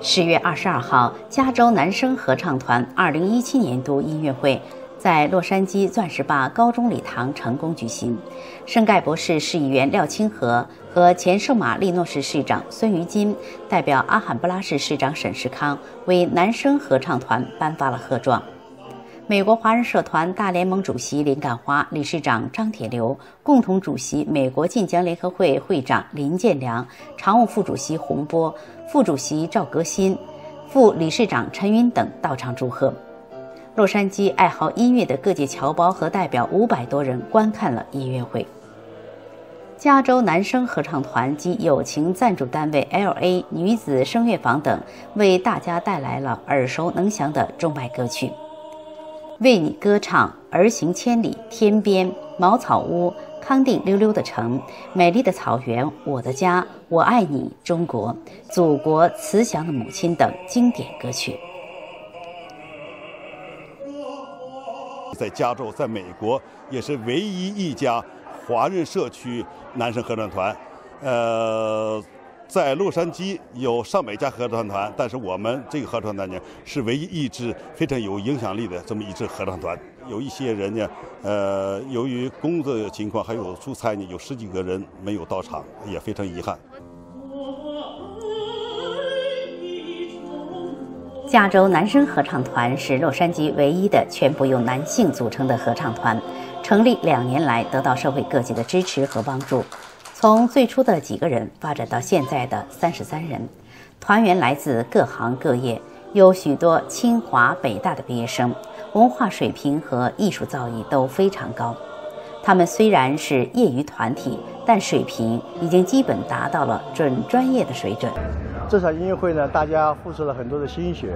十月二十二号，加州男声合唱团二零一七年度音乐会在洛杉矶钻石坝高中礼堂成功举行。圣盖博士市议员廖清和和前圣马力诺市市长孙于金代表阿罕布拉市市长沈世康为男声合唱团颁发了贺状。美国华人社团大联盟主席林感花、理事长张铁流，共同主席美国晋江联合会会长林建良、常务副主席洪波、副主席赵革新、副理事长陈云等到场祝贺。洛杉矶爱好音乐的各界侨胞和代表五百多人观看了音乐会。加州男声合唱团及友情赞助单位 L.A. 女子声乐坊等为大家带来了耳熟能详的中外歌曲。为你歌唱，儿行千里，天边茅草屋，康定溜溜的城，美丽的草原，我的家，我爱你，中国，祖国慈祥的母亲等经典歌曲。在加州，在美国也是唯一一家华人社区男生合唱团，呃。在洛杉矶有上百家合唱团，但是我们这个合唱团呢是唯一一支非常有影响力的这么一支合唱团。有一些人呢，呃，由于工作情况还有出差呢，有十几个人没有到场，也非常遗憾。加州男声合唱团是洛杉矶唯一的全部由男性组成的合唱团，成立两年来得到社会各界的支持和帮助。从最初的几个人发展到现在的三十三人，团员来自各行各业，有许多清华、北大的毕业生，文化水平和艺术造诣都非常高。他们虽然是业余团体，但水平已经基本达到了准专业的水准。这场音乐会呢，大家付出了很多的心血。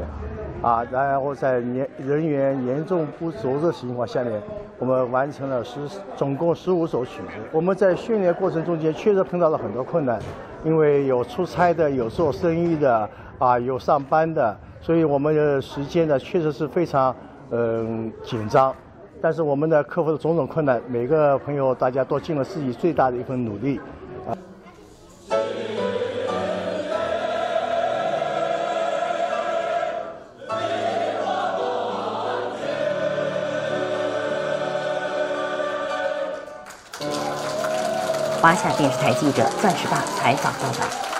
啊，然后在严人员严重不足的情况下面，我们完成了十总共十五首曲子。我们在训练过程中间确实碰到了很多困难，因为有出差的，有做生意的，啊，有上班的，所以我们的时间呢确实是非常嗯紧张。但是我们呢克服了种种困难，每个朋友大家都尽了自己最大的一份努力。华夏电视台记者钻石爸采访报道。